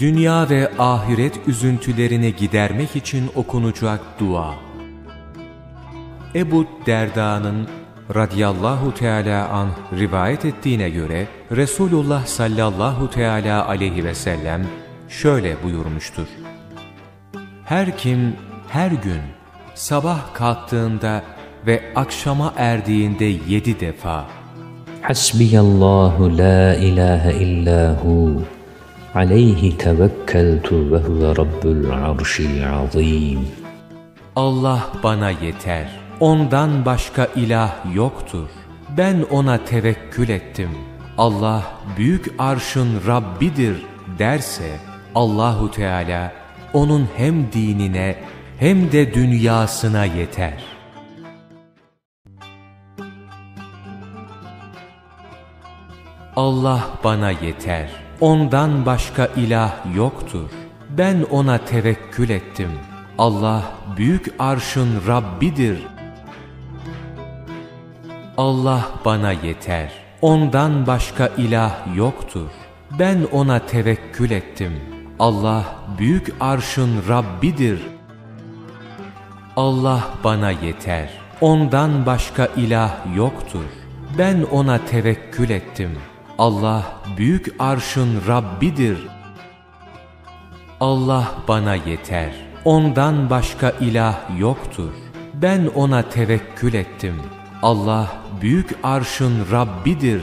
Dünya ve ahiret üzüntülerini gidermek için okunacak dua. Ebu Derda'nın radıyallahu teala an rivayet ettiğine göre Resulullah sallallahu teala aleyhi ve sellem şöyle buyurmuştur. Her kim her gün sabah kalktığında ve akşama erdiğinde yedi defa Hasbiyallahu la ilahe illahu aleyhi tevekkeltu ve huve rabbul arşil azim Allah bana yeter. Ondan başka ilah yoktur. Ben ona tevekkül ettim. Allah büyük arşın Rabbidir derse Allahu Teala onun hem dinine hem de dünyasına yeter. Allah bana yeter. Ondan başka ilah yoktur. Ben ona tevekkül ettim. Allah büyük arşın Rabbidir. Allah bana yeter. Ondan başka ilah yoktur. Ben ona tevekkül ettim. Allah büyük arşın Rabbidir. Allah bana yeter. Ondan başka ilah yoktur. Ben ona tevekkül ettim. Allah büyük arşın Rabbidir. Allah bana yeter. Ondan başka ilah yoktur. Ben ona tevekkül ettim. Allah büyük arşın Rabbidir.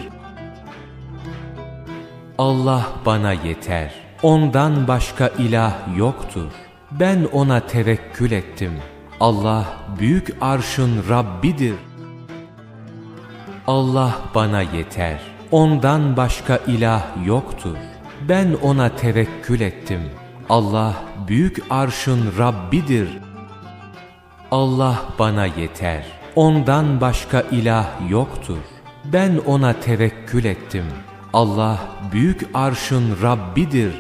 Allah bana yeter. Ondan başka ilah yoktur. Ben ona tevekkül ettim. Allah büyük arşın Rabbidir. Allah bana yeter. Ondan başka ilah yoktur. Ben ona tevekkül ettim. Allah büyük arşın Rabbidir. Allah bana yeter. Ondan başka ilah yoktur. Ben ona tevekkül ettim. Allah büyük arşın Rabbidir.